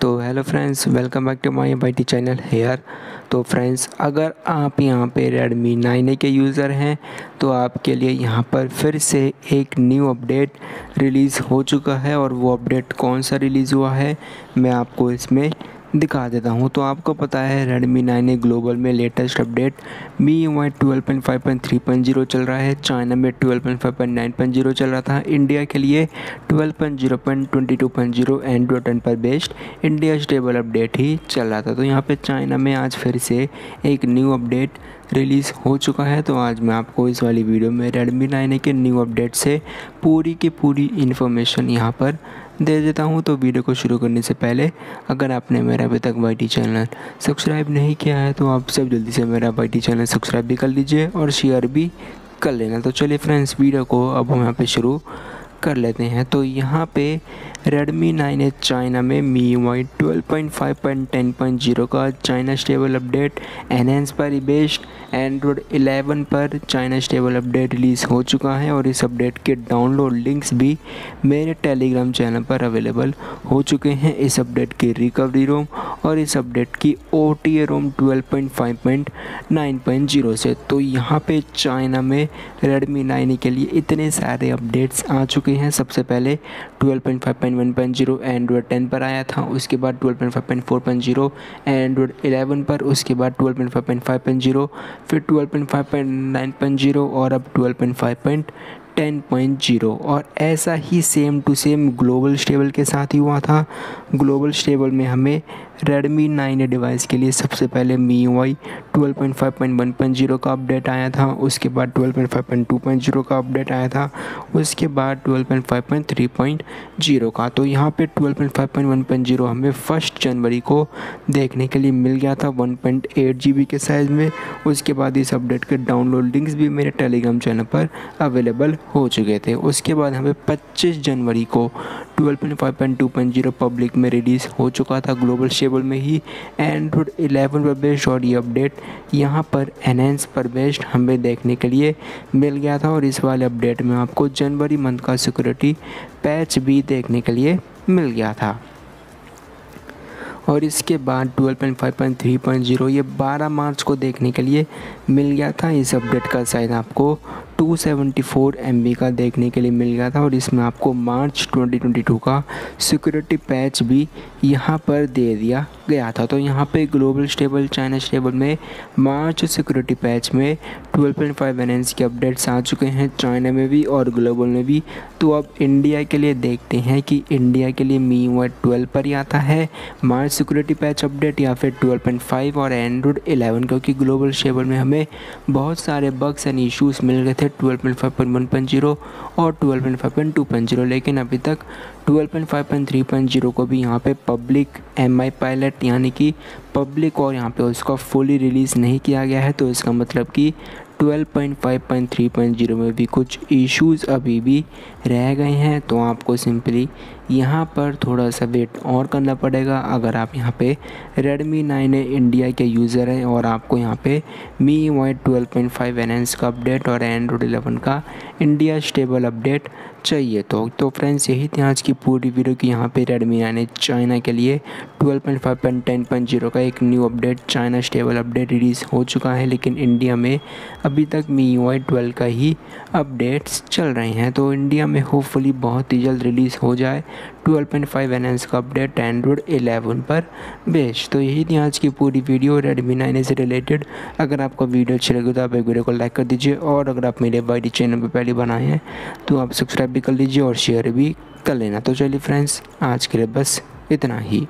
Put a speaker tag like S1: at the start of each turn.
S1: तो hello friends welcome back to my by channel here तो friends अगर आप यहाँ पे नाइन ए के यूज़र हैं तो आपके लिए यहाँ पर फिर से एक न्यू अपडेट रिलीज़ हो चुका है और वो अपडेट कौन सा रिलीज़ हुआ है, मैं आपको इसमें दिखा देता हूँ। तो आपको पता है नाइन ए ग्लोबल में latest update MIUI twelve चल रहा है। चाइना में twelve point five point nine point zero चल रहा था। इंडिया के लिए twelve point zero point twenty two point zero Android ten पर बेस्ड इंडिया स्टेबल अपडेट ही चल रहा था। तो यहाँ पे चाइना में आज फिर से एक न्यू अपडेट रिलीज़ हो चुका है। तो आज मैं आपको इस वाली वीडियो में रेडमी नाइन के न्यू अपडेट से पूरी की पूरी इन्फॉर्मेशन यहाँ पर दे देता हूँ तो वीडियो को शुरू करने से पहले, अगर आपने मेरा अभी तक YT चैनल सब्सक्राइब नहीं किया है तो आप सब जल्दी से मेरा YT चैनल सब्सक्राइब भी कर लीजिए और शेयर भी कर लेना। तो चलिए फ्रेंड्स वीडियो को अब हम यहाँ पे शुरू कर लेते हैं। तो यहाँ पे Redmi 9 चाइना में MIUI twelve point five point ten point zero का चाइना स्टेबल अपडेट एनहेंस पर बेस्ड एंड्रॉयड 11 पर चाइना स्टेबल अपडेट रिलीज़ हो चुका है और इस अपडेट के डाउनलोड लिंक्स भी मेरे टेलीग्राम चैनल पर अवेलेबल हो चुके हैं। इस अपडेट की रिकवरी रोम और इस अपडेट की O T A ROM twelve point five point nine point zero से। तो यहाँ पे चाइना में रेडमी नाइन के लिए इतने सारे अपडेट्स आ चुके हैं। सबसे पहले twelve point five point one point zero Android ten पर आया था। उसके बाद twelve point five point four point zero Android eleven पर। उसके बाद twelve point five point five point zero, फिर twelve point five point nine point zero और अब twelve point five point ten point zero. और ऐसा ही same to same global stable के साथ ही हुआ था। ग्लोबल स्टेबल में हमें रेडमी नाइन डिवाइस के लिए सबसे पहले मी वाई ट्वेल्व का अपडेट आया था, उसके बाद twelve point five point two point zero का अपडेट आया था, उसके बाद twelve point five point three point zero का। तो यहाँ पे twelve point five point one point zero हमें फ़र्स्ट जनवरी को देखने के लिए मिल गया था one point eight G B के साइज़ में। उसके बाद इस अपडेट के डाउनलोड लिंक्स भी मेरे टेलीग्राम चैनल पर अवेलेबल हो चुके थे। उसके बाद हमें पच्चीस जनवरी को twelve point five point two point zero public में रिलीज़ हो चुका था ग्लोबल शेबल में ही एंड्रॉयड 11 पर बेस्ड और ये अपडेट यहाँ पर एनहेंस पर बेस्ड हमें देखने के लिए मिल गया था और इस वाले अपडेट में आपको जनवरी मंथ का सिक्योरिटी पैच भी देखने के लिए मिल गया था। और इसके बाद 12.5.3.0 ये 12 मार्च को देखने के लिए मिल गया था। इस अपडेट का साइज़ आपको 274 MB का देखने के लिए मिल गया था और इसमें आपको मार्च 2022 का सिक्योरिटी पैच भी यहाँ पर दे दिया गया था। तो यहाँ पे ग्लोबल स्टेबल, चाइना स्टेबल में मार्च सिक्योरिटी पैच में 12.5 पॉइंट के अपडेट्स आ चुके हैं, चाइना में भी और ग्लोबल में भी। तो अब इंडिया के लिए देखते हैं कि इंडिया के लिए मी वाई ट्वेल्व पर ही आता है, मार्च सिक्योरिटी पैच अपडेट या फिर 12.5 और एंड्रॉयड 11 क्योंकि ग्लोबल स्टेबल में हमें बहुत सारे बग्स एंड इश्यूज़ मिल गए थे। पॉइंट ज़ीरो और twelve point five point two point zero लेकिन अभी तक twelve point five point three point zero को भी यहाँ पे पब्लिक एम आई पायलट यानी कि पब्लिक और यहाँ पे उसका फुली रिलीज़ नहीं किया गया है तो इसका मतलब कि 12.5.3.0 में भी कुछ इश्यूज़ अभी भी रह गए हैं। तो आपको सिंपली यहाँ पर थोड़ा सा वेट और करना पड़ेगा। अगर आप यहाँ पे Redmi 9 इंडिया के यूज़र हैं और आपको यहाँ पे MIUI twelve point five enhance का अपडेट और एंड्रॉयड 11 का इंडिया स्टेबल अपडेट चाहिए। तो तो फ्रेंड्स यही थी आज की पूरी वीडियो की। यहाँ पे रेडमी आने चाइना के लिए 12.5.10.0 का एक new update China stable update release हो चुका है। लेकिन इंडिया में अभी तक मी आई ट्वेल्व का ही अपडेट्स चल रहे हैं। तो इंडिया में होपफुली बहुत ही जल्द रिलीज़ हो जाए। 12.5 एनएस का अपडेट एंड्रॉयड 11 पर बेच। तो यही थी आज की पूरी वीडियो रेडमी नाइन से रिलेटेड अगर आपको वीडियो अच्छी लगी तो आप एक वीडियो को लाइक कर दीजिए और अगर आप मेरे बाई चैनल पर पहले बनाए हैं तो आप सब्सक्राइब भी कर लीजिए और शेयर भी कर लेना। तो चलिए फ्रेंड्स आज के लिए बस इतना ही।